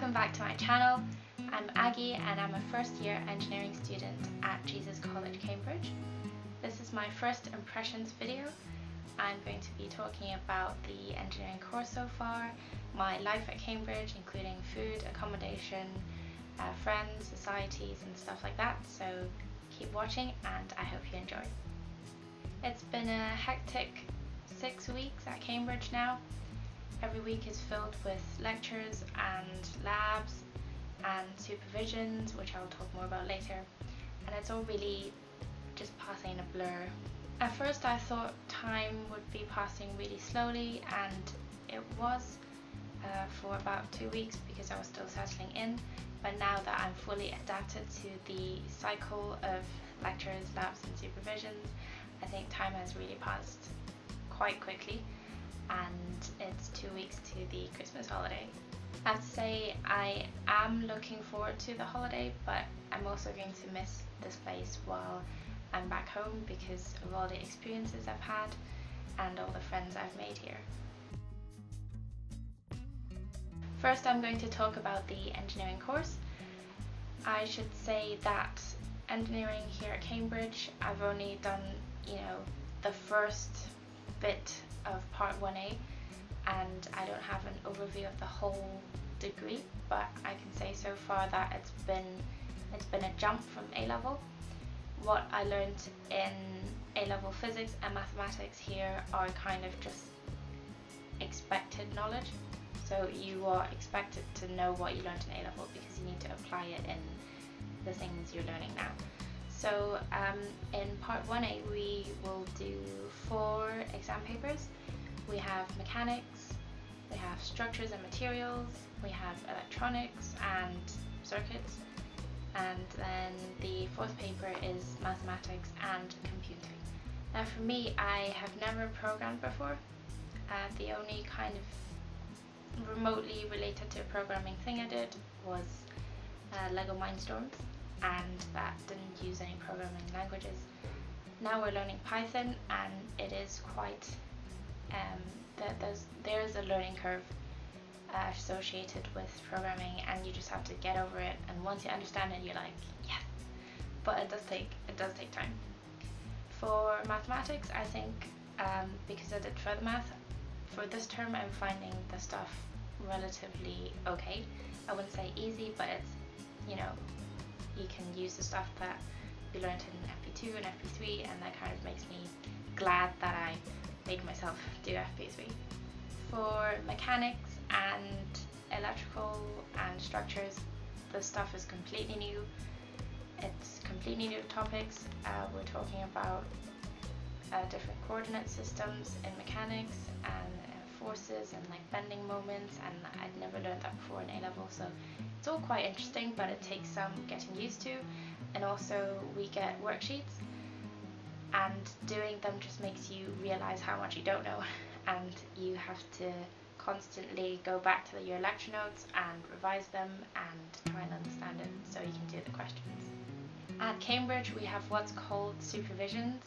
Welcome back to my channel. I'm Aggie and I'm a first year engineering student at Jesus College Cambridge. This is my first impressions video. I'm going to be talking about the engineering course so far, my life at Cambridge including food, accommodation, uh, friends, societies and stuff like that so keep watching and I hope you enjoy. It's been a hectic six weeks at Cambridge now. Every week is filled with lectures and labs and supervisions, which I'll talk more about later. And it's all really just passing a blur. At first I thought time would be passing really slowly and it was uh, for about two weeks because I was still settling in. But now that I'm fully adapted to the cycle of lectures, labs and supervisions, I think time has really passed quite quickly and it's two weeks to the Christmas holiday. I have to say I am looking forward to the holiday but I'm also going to miss this place while I'm back home because of all the experiences I've had and all the friends I've made here. First I'm going to talk about the engineering course. I should say that engineering here at Cambridge I've only done you know the first bit of part 1A and I don't have an overview of the whole degree but I can say so far that it's been it's been a jump from A level. What I learned in A level physics and mathematics here are kind of just expected knowledge so you are expected to know what you learned in A level because you need to apply it in the things you're learning now. So um, in part 1A we will do four exam papers. We have mechanics, we have structures and materials, we have electronics and circuits, and then the fourth paper is mathematics and computing. Now for me, I have never programmed before. Uh, the only kind of remotely related to programming thing I did was uh, Lego Mindstorms and that didn't use any programming languages. Now we're learning Python and it is quite, um, there's, there's a learning curve uh, associated with programming and you just have to get over it and once you understand it you're like, yes, but it does take, it does take time. For mathematics I think um, because I did further math, for this term I'm finding the stuff relatively okay. I wouldn't say easy but it's, you know, you can use the stuff that you learned in FP2 and FP3 and that kind of makes me glad that I made myself do FP3. For mechanics and electrical and structures the stuff is completely new. It's completely new topics. Uh, we're talking about uh, different coordinate systems in mechanics and forces and like bending moments and I'd never learned that before in A level so it's all quite interesting, but it takes some getting used to. And also we get worksheets and doing them just makes you realize how much you don't know and you have to constantly go back to the, your lecture notes and revise them and try and understand it so you can do the questions. At Cambridge we have what's called supervisions.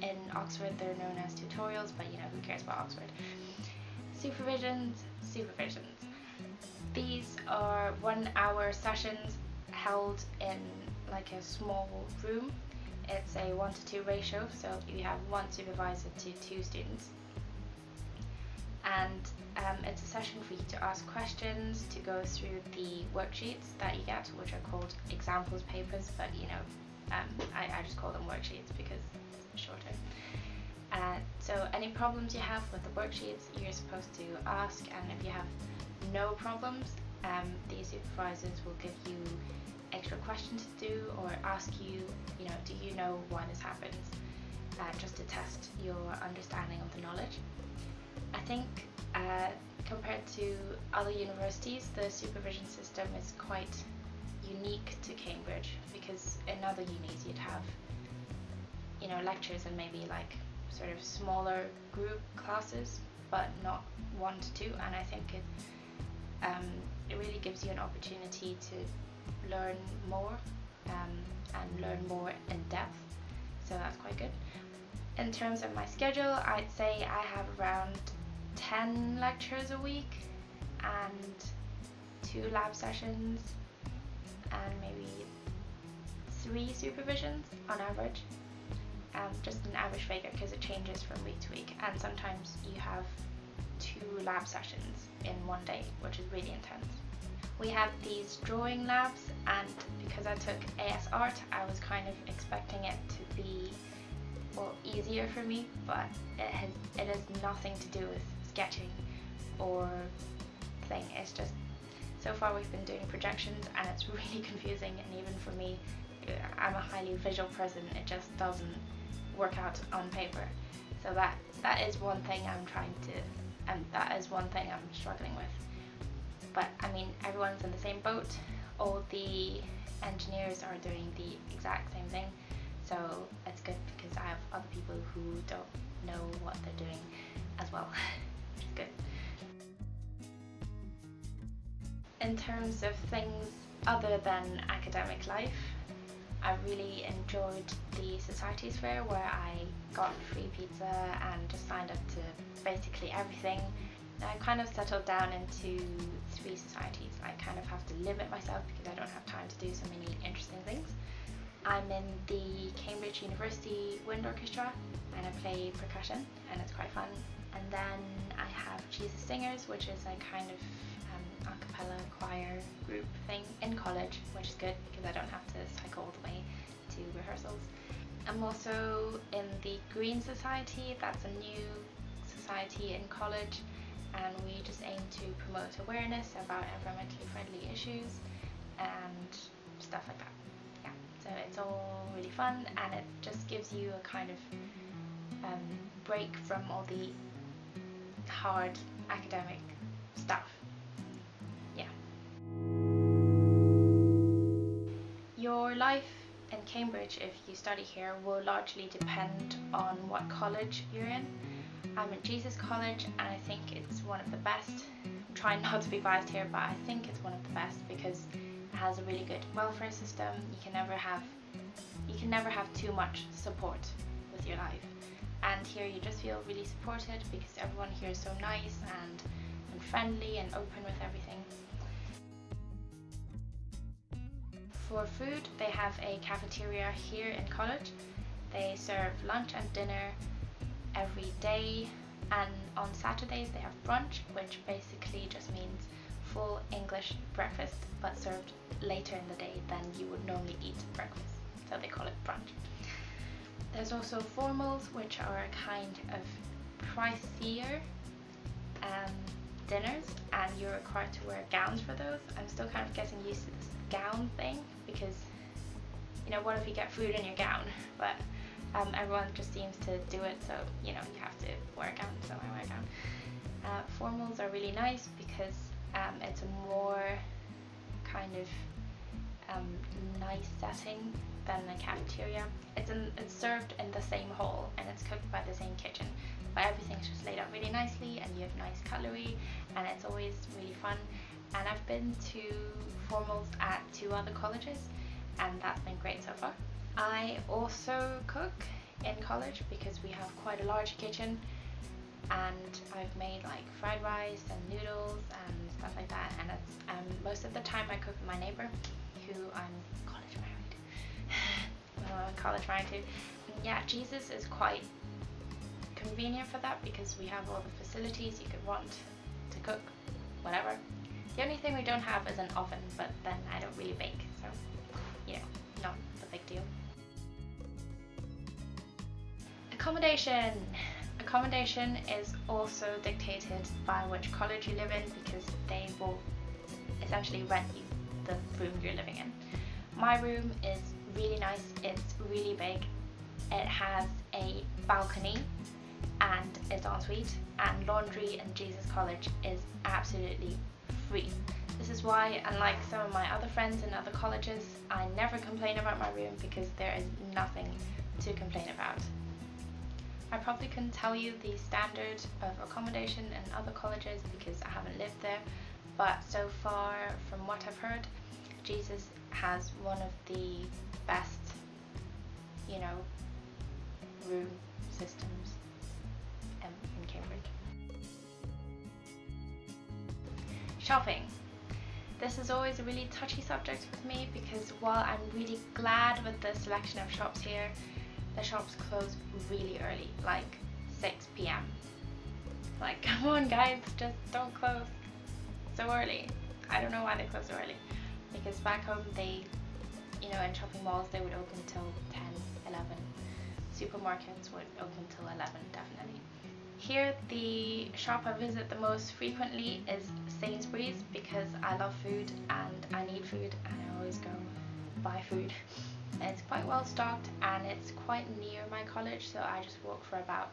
In Oxford they're known as tutorials but you know who cares about Oxford. Supervisions, supervisions. These are one hour sessions held in like a small room. It's a 1 to 2 ratio, so you have one supervisor to two students. And um, it's a session for you to ask questions, to go through the worksheets that you get, which are called examples papers, but you know, um, I, I, just call them worksheets because it's shorter. Uh, so any problems you have with the worksheets, you're supposed to ask, and if you have no problems, um, the supervisors will give you extra questions to do or ask you, you know, do you know why this happens? Uh, just to test your understanding of the knowledge. I think uh, compared to other universities, the supervision system is quite unique to Cambridge because in other unis you'd have, you know, lectures and maybe like sort of smaller group classes, but not one to two, and I think it um, it really gives you an opportunity to learn more um, and learn more in depth. So that's quite good. In terms of my schedule I'd say I have around 10 lectures a week and two lab sessions and maybe three supervisions on average. Um, just an average figure because it changes from week to week and sometimes you have two lab sessions in one day which is really intense. We have these drawing labs and because I took AS Art I was kind of expecting it to be well easier for me but it has it has nothing to do with sketching or thing it's just so far we've been doing projections and it's really confusing and even for me I'm a highly visual person it just doesn't work out on paper. So that that is one thing I'm trying to and that is one thing I'm struggling with. But I mean everyone's in the same boat. All the engineers are doing the exact same thing. So it's good because I have other people who don't know what they're doing as well. It's good. In terms of things other than academic life I really enjoyed the Societies Fair where I got free pizza and just signed up to basically everything I kind of settled down into three societies. I kind of have to limit myself because I don't have time to do so many interesting things. I'm in the Cambridge University Wind Orchestra and I play percussion and it's quite fun. And then I have Jesus Singers, which is a kind of a cappella choir group thing in college, which is good because I don't have to cycle all the way to rehearsals. I'm also in the Green Society, that's a new society in college and we just aim to promote awareness about environmentally friendly issues and stuff like that. Yeah, so it's all really fun and it just gives you a kind of um, break from all the hard academic stuff. Cambridge, if you study here, will largely depend on what college you're in. I'm at Jesus College and I think it's one of the best. I'm trying not to be biased here, but I think it's one of the best because it has a really good welfare system. You can never have you can never have too much support with your life. And here you just feel really supported because everyone here is so nice and, and friendly and open with everything. For food, they have a cafeteria here in college. They serve lunch and dinner every day and on Saturdays they have brunch which basically just means full English breakfast but served later in the day than you would normally eat breakfast so they call it brunch. There's also formals which are a kind of pricier um, dinners and you're required to wear gowns for those. I'm still kind of getting used to this gown thing because you know what if you get food in your gown but um, everyone just seems to do it so you know you have to wear a gown so I wear a gown. Uh, formals are really nice because um, it's a more kind of um, nice setting than a cafeteria. It's, in, it's served in the same hall and it's cooked by the same kitchen but everything's just laid out really nicely and you have nice cutlery and it's always really fun. And I've been to formals at two other colleges and that's been great so far. I also cook in college because we have quite a large kitchen and I've made like fried rice and noodles and stuff like that. And it's um, most of the time I cook with my neighbor who I'm college married. Uh, college married to and yeah Jesus is quite convenient for that because we have all the facilities you could want to cook whatever the only thing we don't have is an oven but then I don't really bake so you know not a big deal Accommodation. Accommodation is also dictated by which college you live in because they will essentially rent you the room you're living in. My room is really nice, it's really big, it has a balcony and it's ensuite and laundry in Jesus College is absolutely free. This is why, unlike some of my other friends in other colleges, I never complain about my room because there is nothing to complain about. I probably couldn't tell you the standard of accommodation in other colleges because I haven't lived there, but so far from what I've heard, Jesus has one of the best, you know, room systems Shopping. This is always a really touchy subject with me because while I'm really glad with the selection of shops here, the shops close really early, like 6 p.m. Like, come on guys, just don't close so early. I don't know why they close so early. Because back home they, you know, in shopping malls they would open till 10, 11. Supermarkets would open till 11, definitely. Here, the shop I visit the most frequently is Sainsbury's because I love food and I need food and I always go buy food. It's quite well stocked and it's quite near my college so I just walk for about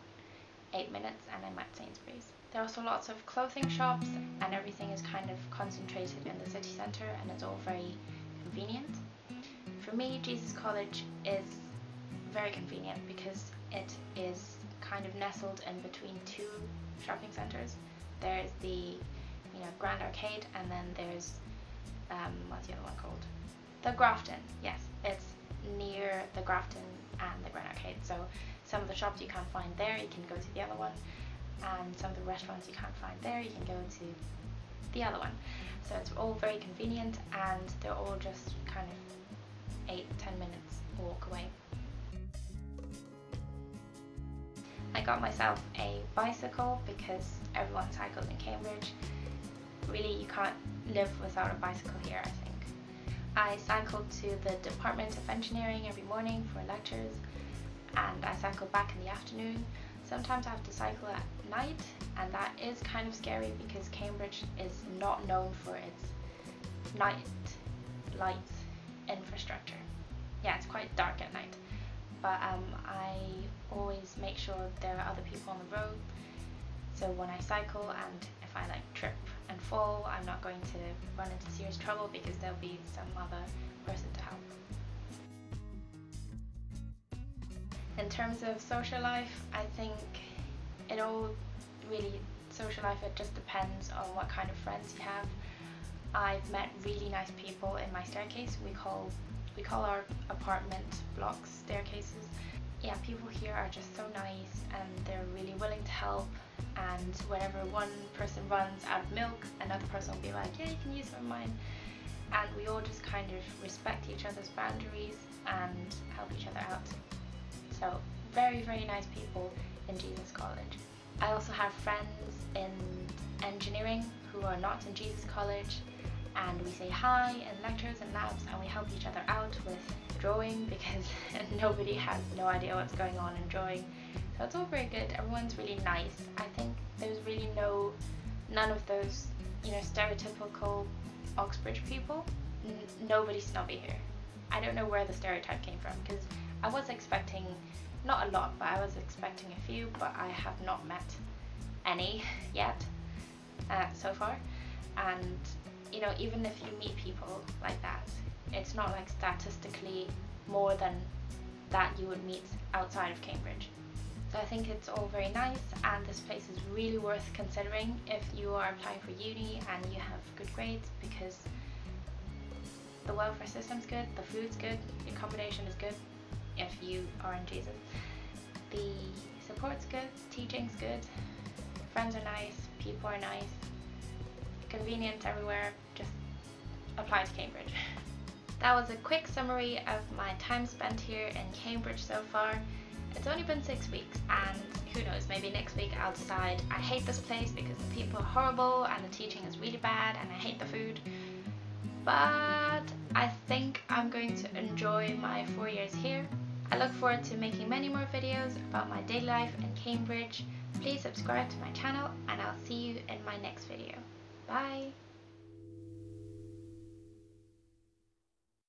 8 minutes and I'm at Sainsbury's. There are also lots of clothing shops and everything is kind of concentrated in the city centre and it's all very convenient. For me, Jesus College is very convenient because it is kind of nestled in between two shopping centres. There's the you know Grand Arcade and then there's um, what's the other one called? The Grafton. Yes, it's near the Grafton and the Grand Arcade. So some of the shops you can't find there, you can go to the other one, and some of the restaurants you can't find there, you can go to the other one. So it's all very convenient, and they're all just kind of eight ten minutes walk away. I got myself a bicycle because everyone cycles in Cambridge. Really, you can't live without a bicycle here, I think. I cycled to the Department of Engineering every morning for lectures and I cycle back in the afternoon. Sometimes I have to cycle at night and that is kind of scary because Cambridge is not known for its night light infrastructure. Yeah, it's quite dark at night. But um, I always make sure there are other people on the road. So when I cycle and if I like trip and fall, I'm not going to run into serious trouble because there'll be some other person to help. In terms of social life, I think it all really social life it just depends on what kind of friends you have. I've met really nice people in my staircase. We call we call our apartment blocks staircases. Yeah, people here are just so nice and they're really willing to help and whenever one person runs out of milk, another person will be like, yeah, you can use some of mine. And we all just kind of respect each other's boundaries and help each other out. So very, very nice people in Jesus College. I also have friends in engineering who are not in Jesus College and we say hi in lectures and labs and we help each other out with drawing because nobody has no idea what's going on in drawing. So it's all very good. Everyone's really nice. I think there's really no, none of those, you know, stereotypical Oxbridge people. N nobody's snobby here. I don't know where the stereotype came from because I was expecting, not a lot, but I was expecting a few, but I have not met any yet uh, so far. And you know, even if you meet people like that, it's not like statistically more than that you would meet outside of Cambridge. So I think it's all very nice and this place is really worth considering if you are applying for uni and you have good grades because the welfare system's good, the food's good, the accommodation is good if you are in Jesus. The support's good, teaching's good, friends are nice, people are nice, convenient everywhere, just apply to Cambridge. That was a quick summary of my time spent here in Cambridge so far. It's only been six weeks and who knows, maybe next week I'll decide I hate this place because the people are horrible and the teaching is really bad and I hate the food. But I think I'm going to enjoy my four years here. I look forward to making many more videos about my daily life in Cambridge. Please subscribe to my channel and I'll see you in my next video. Bye!